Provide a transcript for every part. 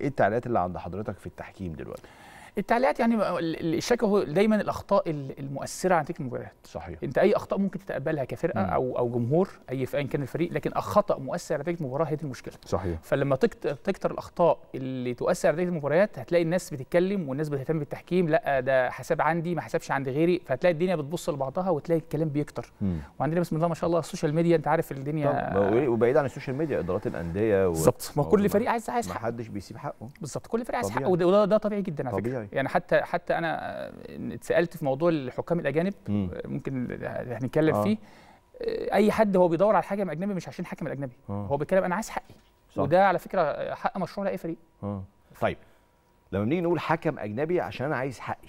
إيه التعليقات اللي عند حضرتك في التحكيم دلوقتي؟ التعليقات يعني ال- الشكوى هو دايما الأخطاء ال- المؤثرة عن نتيجه المباريات. صحيح. أنت أي أخطاء ممكن تتقبلها كفرقة مم. أو أو جمهور أي ايا كان الفريق لكن خطا مؤثر على نتيجه المباراة هي دي المشكلة. صحيح. فلما تكتر, الأخطاء اللي تؤثر على نتيجه المباريات هتلاقي الناس بتتكلم والناس بتهتم بالتحكيم لأ ده حساب عندي ما حسبش عند غيري. فهتلاقي الدنيا بتبص لبعضها وتلاقي الكلام بيكتر. مم. وعندنا بسم الله ما شاء الله السوشيال ميديا أنت عارف الدنيا طب وبعيد عن السوشيال ميديا إدارات الأندية و... بالظبط. ما ما- كل فريق عايز عايز ما حقه. حدش بيسيب حقه. بالظبط. كل فريق عايز. حقه وده, وده ده طبيعي جدا على. فكرة. يعني حتى حتى أنا آه، اتسألت في موضوع الحكام الأجانب مم. آه، ممكن هنتكلم آه. فيه آه، أي حد هو بيدور على حكم أجنبي مش عشان حكم الأجنبي آه. هو بيتكلم أنا عايز حقي صح. وده على فكرة حق مشروع لأي فريق آه طيب لما بنيجي نقول حكم أجنبي عشان أنا عايز حقي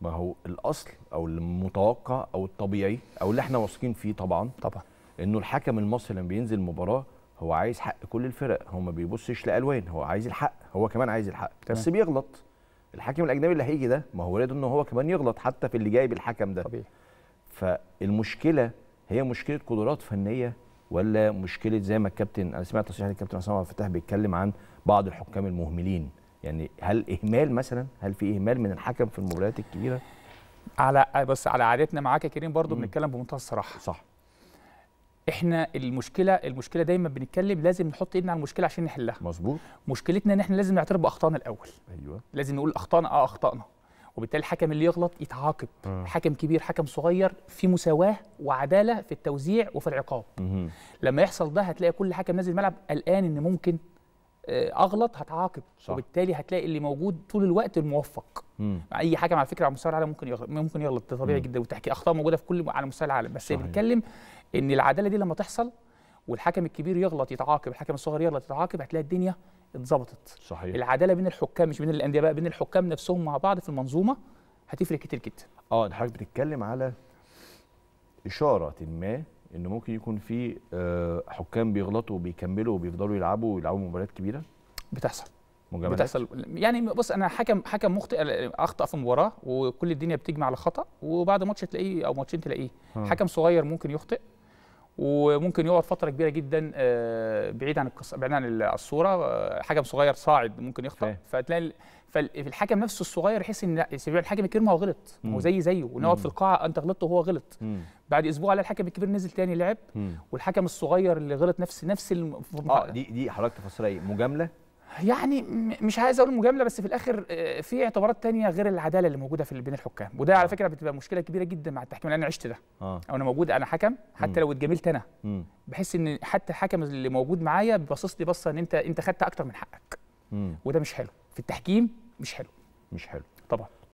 ما هو الأصل أو المتوقع أو الطبيعي أو اللي إحنا واثقين فيه طبعا طبعا إنه الحكم المصري لما بينزل مباراة هو عايز حق كل الفرق هو ما بيبصش لألوان هو عايز الحق هو كمان عايز الحق. بس بيغلط الحكم الأجنبي اللي هيجي ده ما هو وارد انه هو كمان يغلط حتى في اللي جايب الحكم ده. طبيعي. فالمشكلة هي مشكلة قدرات فنية ولا مشكلة زي ما الكابتن أنا سمعت تصريح الكابتن عصام عبد الفتاح بيتكلم عن بعض الحكام المهملين. يعني هل إهمال مثلا؟ هل في إهمال من الحكم في المباريات الكبيرة؟ على بس على عادتنا معاك يا كريم برضو. بنتكلم بمنتهى الصراحة. صح. إحنا المشكلة المشكلة دايما بنتكلم لازم نحط ايدنا على المشكلة عشان نحلها مظبوط مشكلتنا إن إحنا لازم نعترف بأخطائنا الأول أيوه لازم نقول اخطانا آه اخطانا وبالتالي الحكم اللي يغلط يتعاقب آه. حكم كبير حكم صغير في مساواة وعدالة في التوزيع وفي العقاب. لما يحصل ده هتلاقي كل حكم نازل الملعب قلقان إن ممكن آه، أغلط هتعاقب صح. وبالتالي هتلاقي اللي موجود طول الوقت الموفق مم. أي حكم على فكرة على مستوى العالم ممكن يغلط ممكن يغلط طبيعي مم. جدا والتحكيم أخطاء موجودة في كل على مستوى العالم بس صحيح. بنتكلم إن العدالة دي لما تحصل والحكم الكبير يغلط يتعاقب الحكم الصغير يغلط يتعاقب هتلاقي الدنيا اتظبطت. صحيح. العدالة بين الحكام مش بين الانديه بقى بين الحكام نفسهم مع بعض في المنظومة هتفرق كتير جدا. آه حضرتك بتتكلم على إشارة ما ان ممكن يكون في آه، حكام بيغلطوا وبيكملوا وبيفضلوا يلعبوا ويلعبوا مباريات كبيرة؟ بتحصل. مجاملات؟ بتحصل. يعني بص أنا حكم حكم مخطئ أخطأ في مباراة وكل الدنيا بتجمع على خطأ وبعد ماتش تلاقيه أو ماتشين تلاقيه. آه. حكم صغير ممكن يخطئ وممكن يقعد فترة كبيرة جدا آه، بعيد عن القصة بعيد عن الصورة آه، حكم صغير صاعد ممكن يخطأ. فتلاقي ال- فالحكم نفسه الصغير يحس إن الحكم الكبير ما هو غلط هو. زي زيه ونقعد في. القاعة أنت غلطت وهو غلط مم. بعد أسبوع على الحكم الكبير نزل تاني لعب مم. والحكم الصغير اللي غلط نفس نفس الم... آه دي دي حضرتك تفسرها إيه مجاملة يعني م- مش عايز أقول مجاملة بس في الآخر آه، في اعتبارات تانية غير العدالة اللي موجودة في بين الحكام. وده على فكرة بتبقى مشكلة كبيرة جدا مع التحكيم لأن أنا عشت ده. آه. أو أنا موجود أنا حكم. حتى لو اتجاملت أنا. بحس إن حتى الحكم اللي موجود معايا بيبصص لي بصة إن أنت أنت خدت أكتر من حقك. مم. وده مش حلو. في التحكيم مش حلو. مش حلو. طبعا.